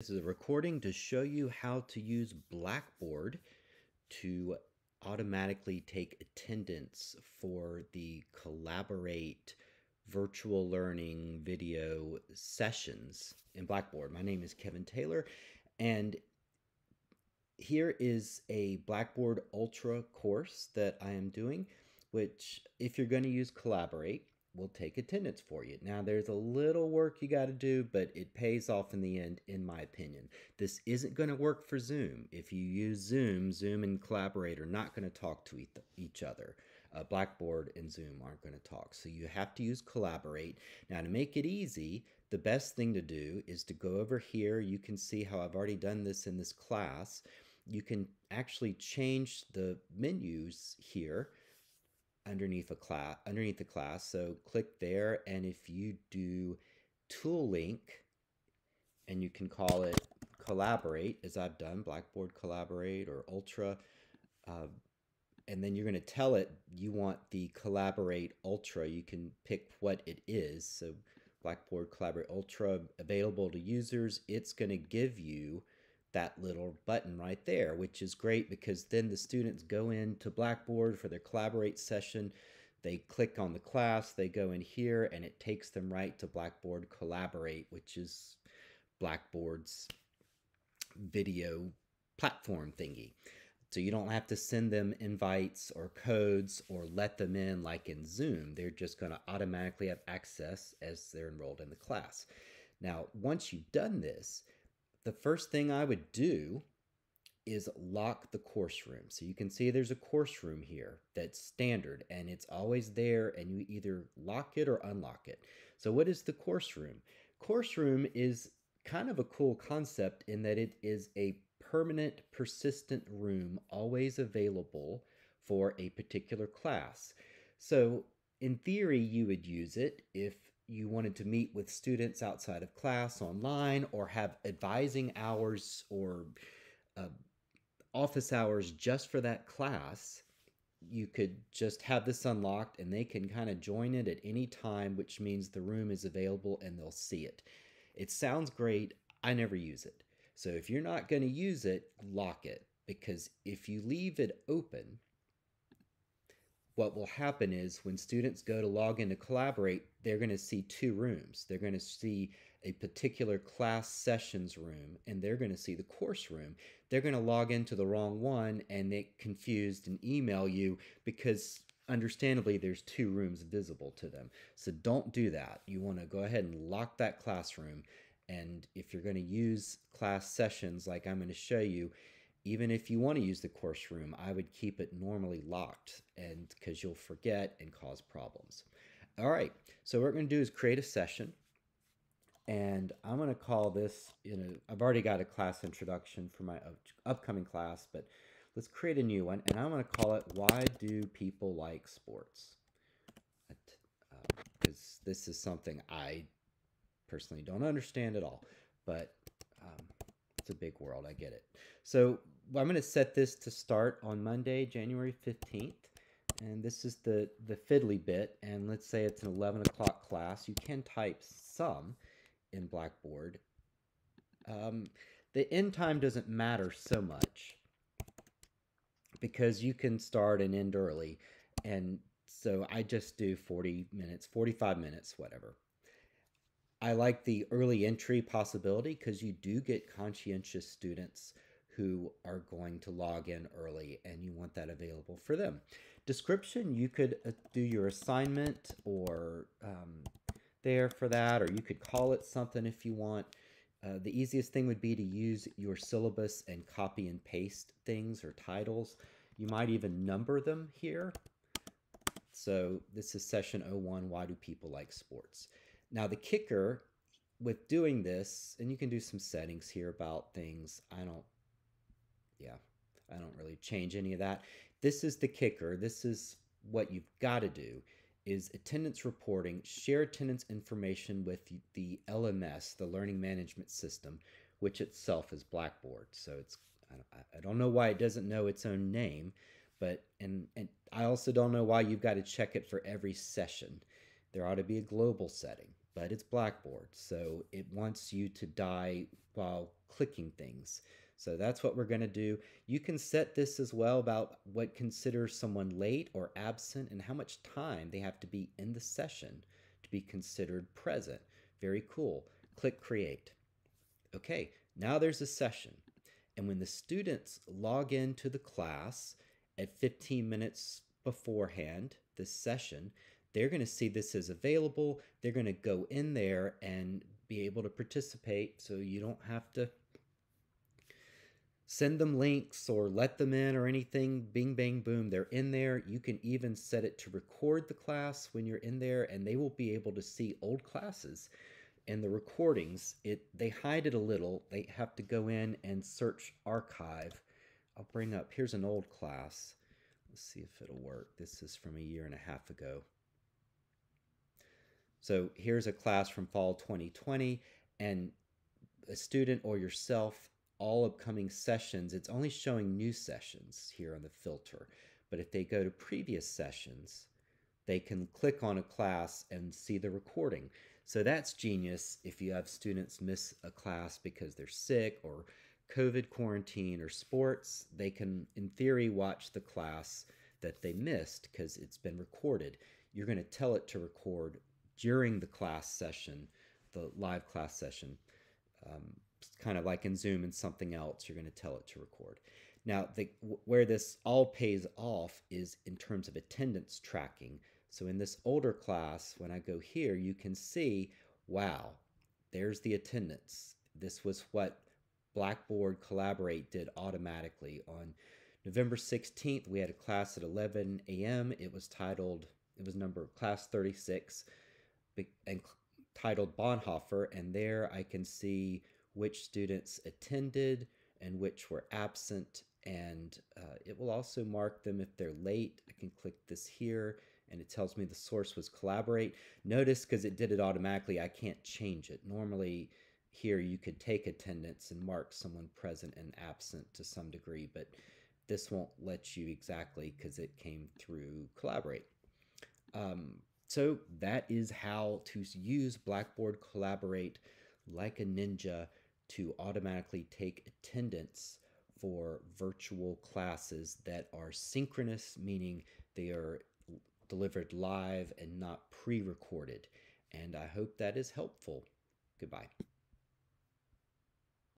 This is a recording to show you how to use Blackboard to automatically take attendance for the Collaborate virtual learning video sessions in Blackboard. My name is Kevin Taylor, and here is a Blackboard Ultra course that I am doing, which if you're going to use Collaborate, will take attendance for you. Now, there's a little work you got to do, but it pays off in the end, in my opinion. This isn't going to work for Zoom. If you use Zoom, Zoom and Collaborate are not going to talk to each other. Uh, Blackboard and Zoom aren't going to talk. So you have to use Collaborate. Now, to make it easy, the best thing to do is to go over here. You can see how I've already done this in this class. You can actually change the menus here underneath a class underneath the class. So click there, and if you do tool link, and you can call it collaborate, as I've done, Blackboard Collaborate or Ultra, uh, and then you're going to tell it you want the Collaborate Ultra. You can pick what it is. So Blackboard Collaborate Ultra available to users. It's going to give you that little button right there, which is great because then the students go into Blackboard for their Collaborate session. They click on the class, they go in here, and it takes them right to Blackboard Collaborate, which is Blackboard's video platform thingy. So you don't have to send them invites or codes or let them in like in Zoom. They're just going to automatically have access as they're enrolled in the class. Now, once you've done this, the first thing I would do is lock the course room. So you can see there's a course room here that's standard and it's always there and you either lock it or unlock it. So what is the course room? Course room is kind of a cool concept in that it is a permanent persistent room always available for a particular class. So in theory you would use it if you wanted to meet with students outside of class online or have advising hours or uh, office hours just for that class, you could just have this unlocked and they can kind of join it at any time, which means the room is available and they'll see it. It sounds great. I never use it. So if you're not going to use it, lock it because if you leave it open, what will happen is when students go to log in to collaborate, they're going to see two rooms. They're going to see a particular class sessions room and they're going to see the course room. They're going to log into the wrong one and get confused and email you because understandably there's two rooms visible to them. So don't do that. You want to go ahead and lock that classroom. And if you're going to use class sessions like I'm going to show you, even if you want to use the course room, I would keep it normally locked and because you'll forget and cause problems. All right, so what we're going to do is create a session and I'm going to call this, you know, I've already got a class introduction for my upcoming class, but let's create a new one and I'm going to call it Why Do People Like Sports? Because uh, this is something I personally don't understand at all, but um, it's a big world. I get it. So I'm going to set this to start on Monday, January 15th. And this is the, the fiddly bit. And let's say it's an 11 o'clock class. You can type some in Blackboard. Um, the end time doesn't matter so much because you can start and end early. And so I just do 40 minutes, 45 minutes, whatever. I like the early entry possibility because you do get conscientious students who are going to log in early and you want that available for them. Description, you could uh, do your assignment or um, there for that, or you could call it something if you want. Uh, the easiest thing would be to use your syllabus and copy and paste things or titles. You might even number them here. So this is session 01, Why Do People Like Sports? Now, the kicker with doing this, and you can do some settings here about things. I don't, yeah, I don't really change any of that. This is the kicker. This is what you've got to do is attendance reporting, share attendance information with the LMS, the Learning Management System, which itself is Blackboard. So it's I don't know why it doesn't know its own name, but and and I also don't know why you've got to check it for every session. There ought to be a global setting but it's Blackboard, so it wants you to die while clicking things. So that's what we're going to do. You can set this as well about what considers someone late or absent and how much time they have to be in the session to be considered present. Very cool. Click Create. Okay, now there's a session. And when the students log into the class at 15 minutes beforehand, this session, they're going to see this as available. They're going to go in there and be able to participate so you don't have to send them links or let them in or anything. Bing, bang, boom. They're in there. You can even set it to record the class when you're in there, and they will be able to see old classes. And the recordings, it they hide it a little. They have to go in and search archive. I'll bring up here's an old class. Let's see if it'll work. This is from a year and a half ago. So here's a class from fall 2020, and a student or yourself all upcoming sessions, it's only showing new sessions here on the filter. But if they go to previous sessions, they can click on a class and see the recording. So that's genius if you have students miss a class because they're sick or COVID quarantine or sports, they can, in theory, watch the class that they missed because it's been recorded. You're going to tell it to record during the class session, the live class session. Um, kind of like in Zoom and something else, you're going to tell it to record. Now, the, where this all pays off is in terms of attendance tracking. So in this older class, when I go here, you can see, wow, there's the attendance. This was what Blackboard Collaborate did automatically. On November 16th, we had a class at 11 a.m. It was titled, it was number class 36 and titled Bonhoeffer. And there I can see which students attended and which were absent. And uh, it will also mark them if they're late. I can click this here and it tells me the source was collaborate. Notice because it did it automatically, I can't change it. Normally here you could take attendance and mark someone present and absent to some degree, but this won't let you exactly because it came through collaborate. Um, so that is how to use Blackboard Collaborate like a ninja to automatically take attendance for virtual classes that are synchronous, meaning they are delivered live and not pre recorded. And I hope that is helpful. Goodbye.